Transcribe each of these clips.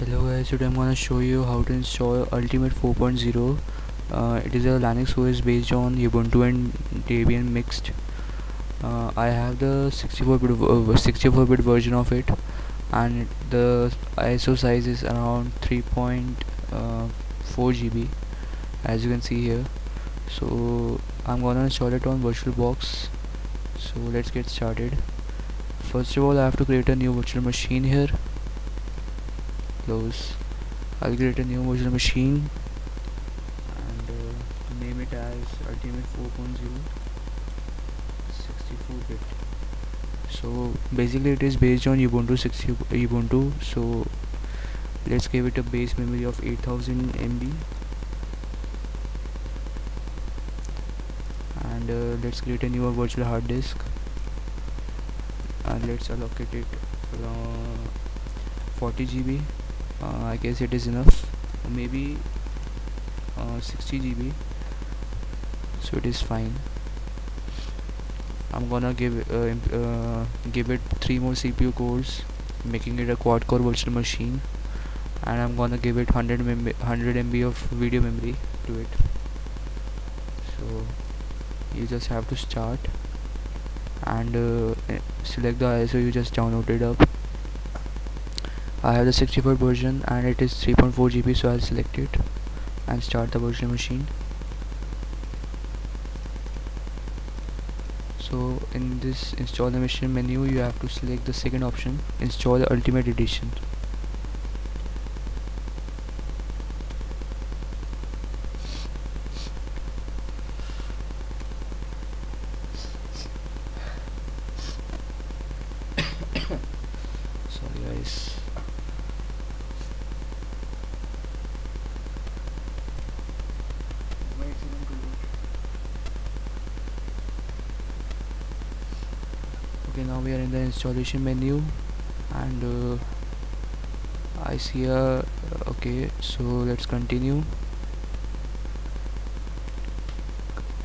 hello guys today i'm gonna show you how to install ultimate 4.0 uh, it is a linux os based on ubuntu and debian mixed. Uh, i have the 64-bit uh, 64-bit version of it and the iso size is around 3.4 uh, gb as you can see here. So i'm gonna install it on virtualbox. So let's get started. First of all i have to create a new virtual machine here close. I'll create a new virtual machine and uh, name it as Ultimate 4.0 64-bit so basically it is based on Ubuntu 60 Ubuntu. So let's give it a base memory of 8000 MB and uh, let's create a new virtual hard disk. And let's allocate it uh, 40 GB uh, I guess it is enough. Maybe uh, 60 GB so it is fine. I'm gonna give uh, uh, give it three more CPU cores making it a quad core virtual machine. And I'm gonna give it 100 MB, 100 MB of video memory to it. So you just have to start. And uh, eh, select the ISO you just downloaded up I have the 64 version and it is 3.4 GB so I'll select it and start the virtual machine. So in this install the machine menu you have to select the second option install the ultimate edition. Sorry guys okay now we are in the installation menu and uh, I see a okay so let's continue.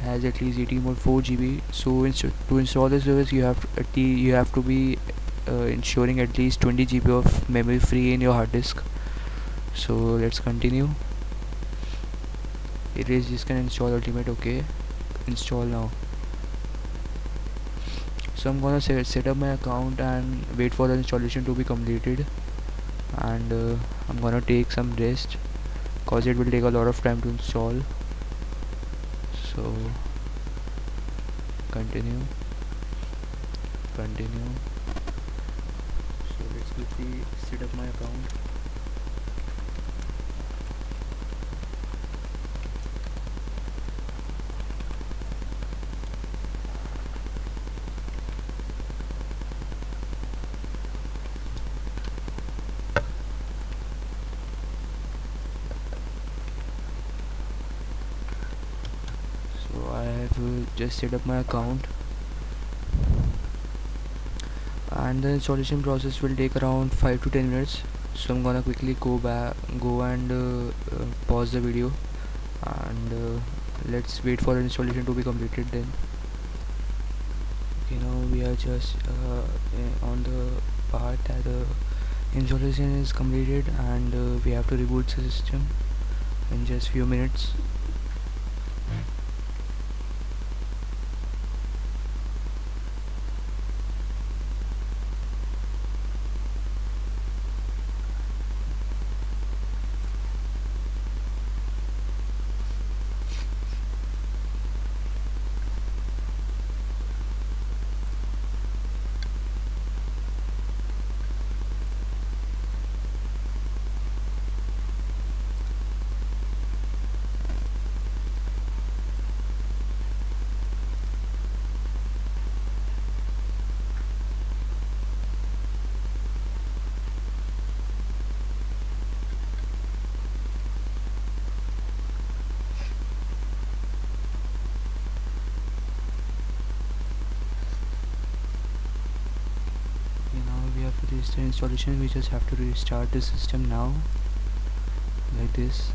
Has at least 18.4 GB so inst to install this service you have to, you have to be uh, ensuring at least 20 GB of memory free in your hard disk. So let's continue. It is just can install ultimate okay. Install now so I'm gonna set, set up my account and wait for the installation to be completed. And uh, I'm gonna take some rest cause it will take a lot of time to install. So continue. Continue. So let's quickly set up my account so Uh, just set up my account. And the installation process will take around 5 to 10 minutes. So I'm gonna quickly go back go and uh, uh, pause the video. And uh, let's wait for the installation to be completed then. Okay now we are just uh, eh, on the part that the installation is completed and uh, we have to reboot the system in just few minutes the installation. We just have to restart the system now like this